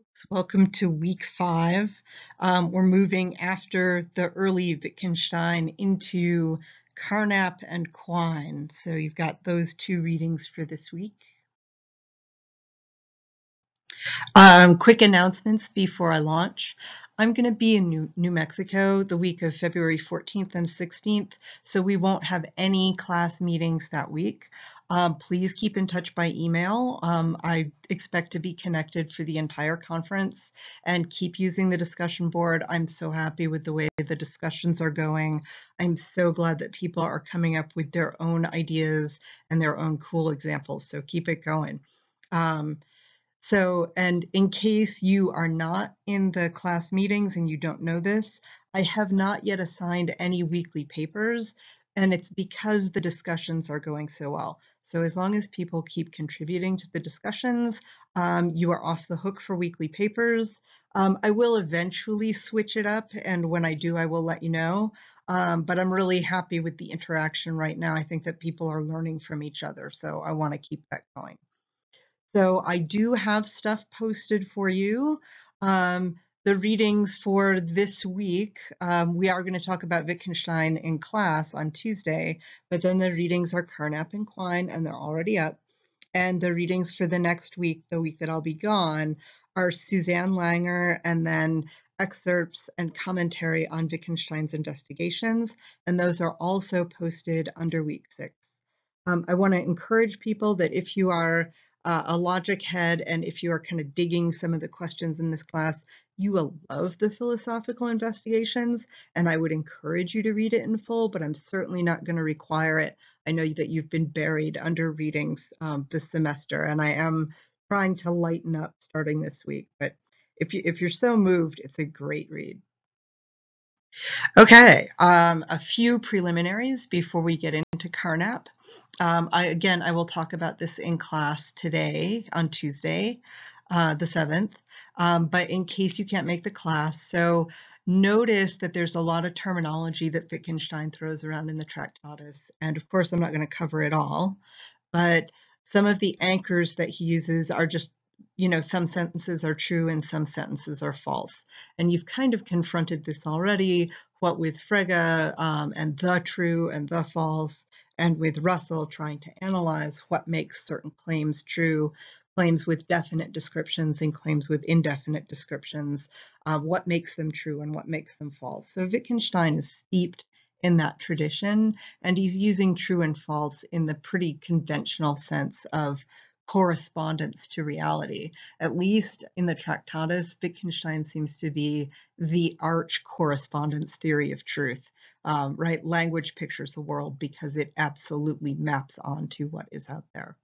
folks. Welcome to week five. Um, we're moving after the early Wittgenstein into Carnap and Quine. So you've got those two readings for this week. Um, quick announcements before I launch. I'm going to be in New, New, Mexico the week of February 14th and 16th, so we won't have any class meetings that week. Um, please keep in touch by email. Um, I expect to be connected for the entire conference and keep using the discussion board. I'm so happy with the way the discussions are going. I'm so glad that people are coming up with their own ideas and their own cool examples. So keep it going. Um, so, and in case you are not in the class meetings and you don't know this, I have not yet assigned any weekly papers, and it's because the discussions are going so well. So as long as people keep contributing to the discussions, um, you are off the hook for weekly papers. Um, I will eventually switch it up, and when I do, I will let you know. Um, but I'm really happy with the interaction right now. I think that people are learning from each other, so I want to keep that going. So I do have stuff posted for you. Um, the readings for this week, um, we are going to talk about Wittgenstein in class on Tuesday, but then the readings are Carnap and Quine, and they're already up. And the readings for the next week, the week that I'll be gone, are Susanne Langer and then excerpts and commentary on Wittgenstein's investigations, and those are also posted under week six. Um, I want to encourage people that if you are uh, a logic head and if you are kind of digging some of the questions in this class, you will love the philosophical investigations, and I would encourage you to read it in full, but I'm certainly not going to require it. I know that you've been buried under readings um, this semester, and I am trying to lighten up starting this week. But if you if you're so moved, it's a great read. Okay, um, a few preliminaries before we get into Carnap. Um, I, again, I will talk about this in class today on Tuesday, uh, the 7th um, but in case you can't make the class. So notice that there's a lot of terminology that Wittgenstein throws around in the Tractatus. And of course, I'm not going to cover it all, but some of the anchors that he uses are just, you know, some sentences are true and some sentences are false. And you've kind of confronted this already, what with Frege um, and the true and the false, and with Russell trying to analyze what makes certain claims true claims with definite descriptions and claims with indefinite descriptions, uh, what makes them true and what makes them false. So Wittgenstein is steeped in that tradition, and he's using true and false in the pretty conventional sense of correspondence to reality. At least in the Tractatus, Wittgenstein seems to be the arch correspondence theory of truth. Um, right? Language pictures the world because it absolutely maps onto what is out there.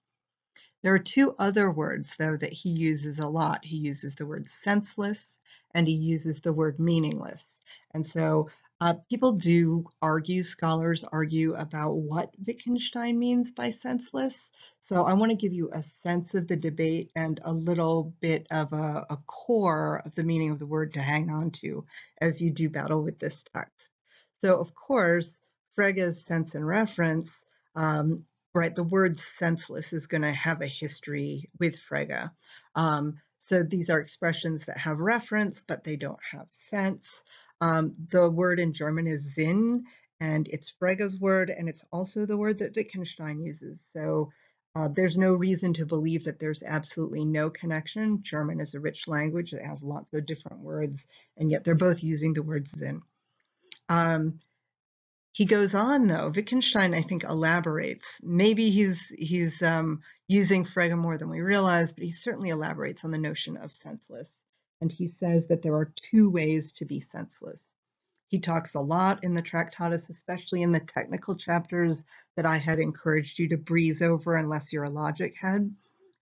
There are two other words, though, that he uses a lot. He uses the word senseless and he uses the word meaningless. And so uh, people do argue, scholars argue about what Wittgenstein means by senseless. So I want to give you a sense of the debate and a little bit of a, a core of the meaning of the word to hang on to as you do battle with this text. So of course, Frege's sense and reference um, right? The word senseless is going to have a history with Frege. Um, so these are expressions that have reference, but they don't have sense. Um, the word in German is Sinn, and it's Frege's word, and it's also the word that Wittgenstein uses. So uh, there's no reason to believe that there's absolutely no connection. German is a rich language. It has lots of different words, and yet they're both using the word Sinn. Um, he goes on though, Wittgenstein, I think, elaborates. Maybe he's he's um, using Frege more than we realize, but he certainly elaborates on the notion of senseless. And he says that there are two ways to be senseless. He talks a lot in the Tractatus, especially in the technical chapters that I had encouraged you to breeze over unless you're a logic head.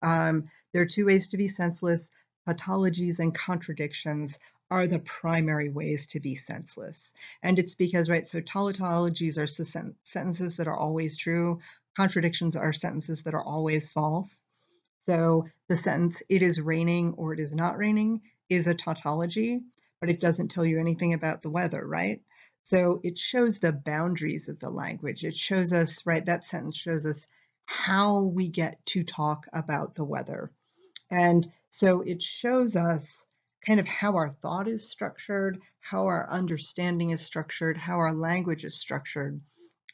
Um, there are two ways to be senseless, tautologies and contradictions are the primary ways to be senseless. And it's because, right, so tautologies are sentences that are always true. Contradictions are sentences that are always false. So the sentence, it is raining or it is not raining, is a tautology, but it doesn't tell you anything about the weather, right? So it shows the boundaries of the language. It shows us, right, that sentence shows us how we get to talk about the weather. And so it shows us kind of how our thought is structured, how our understanding is structured, how our language is structured.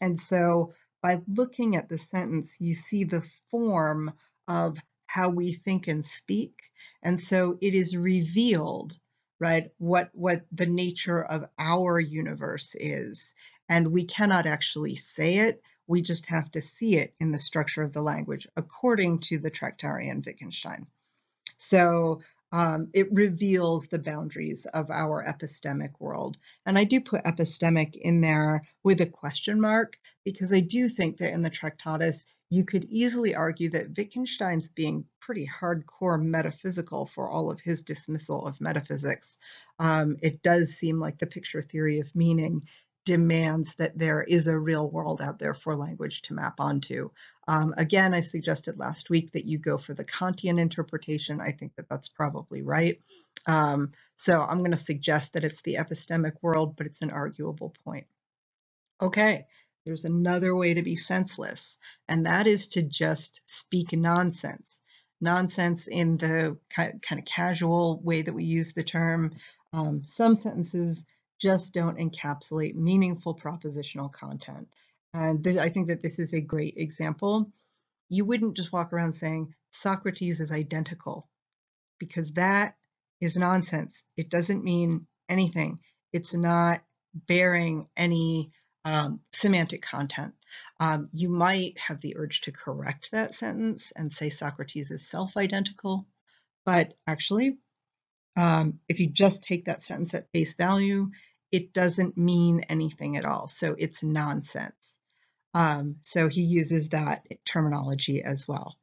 And so by looking at the sentence, you see the form of how we think and speak. And so it is revealed, right, what, what the nature of our universe is. And we cannot actually say it, we just have to see it in the structure of the language, according to the Tractarian Wittgenstein. So um, it reveals the boundaries of our epistemic world. And I do put epistemic in there with a question mark because I do think that in the Tractatus, you could easily argue that Wittgenstein's being pretty hardcore metaphysical for all of his dismissal of metaphysics. Um, it does seem like the picture theory of meaning demands that there is a real world out there for language to map onto. Um, again, I suggested last week that you go for the Kantian interpretation. I think that that's probably right. Um, so I'm going to suggest that it's the epistemic world, but it's an arguable point. Okay, there's another way to be senseless, and that is to just speak nonsense. Nonsense in the kind of casual way that we use the term. Um, some sentences just don't encapsulate meaningful propositional content. And this, I think that this is a great example. You wouldn't just walk around saying Socrates is identical because that is nonsense. It doesn't mean anything. It's not bearing any um, semantic content. Um, you might have the urge to correct that sentence and say Socrates is self-identical, but actually um, if you just take that sentence at face value, it doesn't mean anything at all. So it's nonsense. Um, so he uses that terminology as well.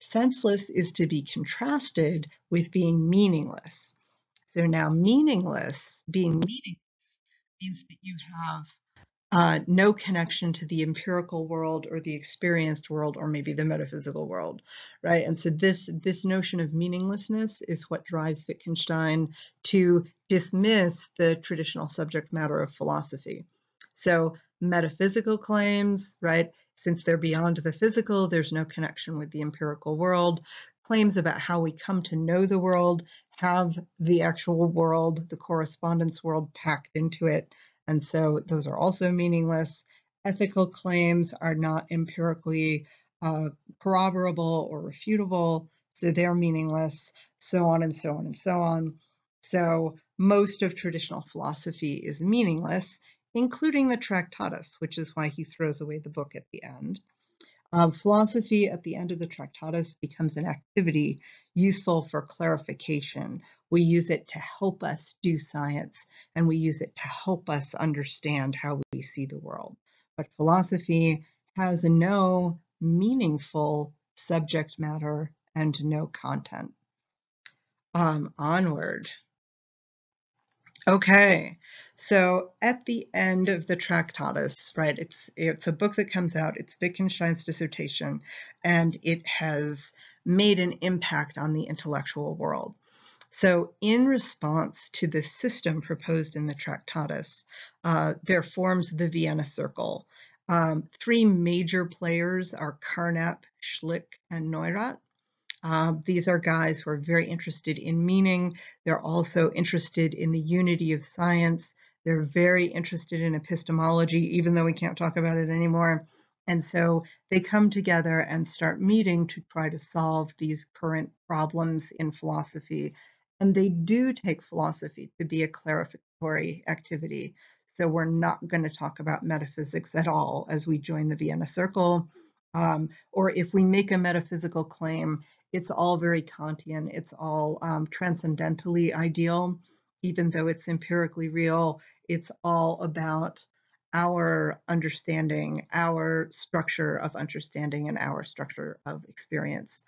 Senseless is to be contrasted with being meaningless. So now meaningless, being meaningless, means that you have Uh, no connection to the empirical world or the experienced world or maybe the metaphysical world, right? And so this this notion of meaninglessness is what drives Wittgenstein to dismiss the traditional subject matter of philosophy. So metaphysical claims, right? Since they're beyond the physical, there's no connection with the empirical world. Claims about how we come to know the world have the actual world, the correspondence world packed into it and so those are also meaningless. Ethical claims are not empirically uh, corroborable or refutable, so they're meaningless, so on and so on and so on. So most of traditional philosophy is meaningless, including the Tractatus, which is why he throws away the book at the end. Um, philosophy at the end of the Tractatus becomes an activity useful for clarification. We use it to help us do science, and we use it to help us understand how we see the world. But philosophy has no meaningful subject matter and no content. Um, onward. Okay, so at the end of the Tractatus, right, it's it's a book that comes out, it's Wittgenstein's dissertation, and it has made an impact on the intellectual world. So in response to the system proposed in the Tractatus, uh, there forms the Vienna Circle. Um, three major players are Carnap, Schlick, and Neurath. Um, these are guys who are very interested in meaning. They're also interested in the unity of science. They're very interested in epistemology, even though we can't talk about it anymore. And so they come together and start meeting to try to solve these current problems in philosophy. And they do take philosophy to be a clarificatory activity. So we're not going to talk about metaphysics at all as we join the Vienna Circle. Um, or if we make a metaphysical claim, it's all very Kantian. It's all um, transcendentally ideal, even though it's empirically real. It's all about our understanding, our structure of understanding, and our structure of experience.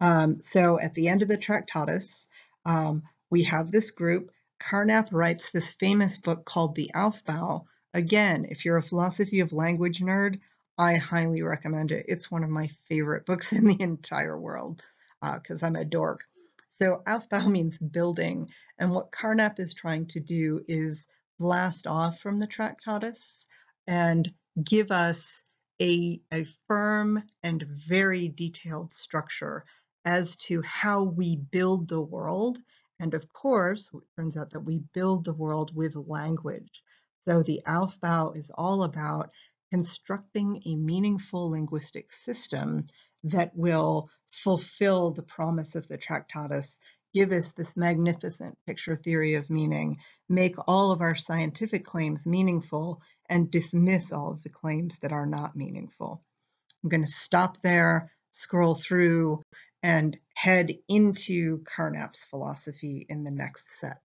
Um, so at the end of the Tractatus, um, we have this group. Carnap writes this famous book called The Aufbau. Again, if you're a philosophy of language nerd, I highly recommend it. It's one of my favorite books in the entire world because uh, I'm a dork. So Aufbau means building, and what Carnap is trying to do is blast off from the Tractatus and give us a, a firm and very detailed structure as to how we build the world. And of course, it turns out that we build the world with language. So the Aufbau is all about constructing a meaningful linguistic system that will fulfill the promise of the Tractatus, give us this magnificent picture theory of meaning, make all of our scientific claims meaningful, and dismiss all of the claims that are not meaningful. I'm going to stop there, scroll through, and head into Carnap's philosophy in the next set.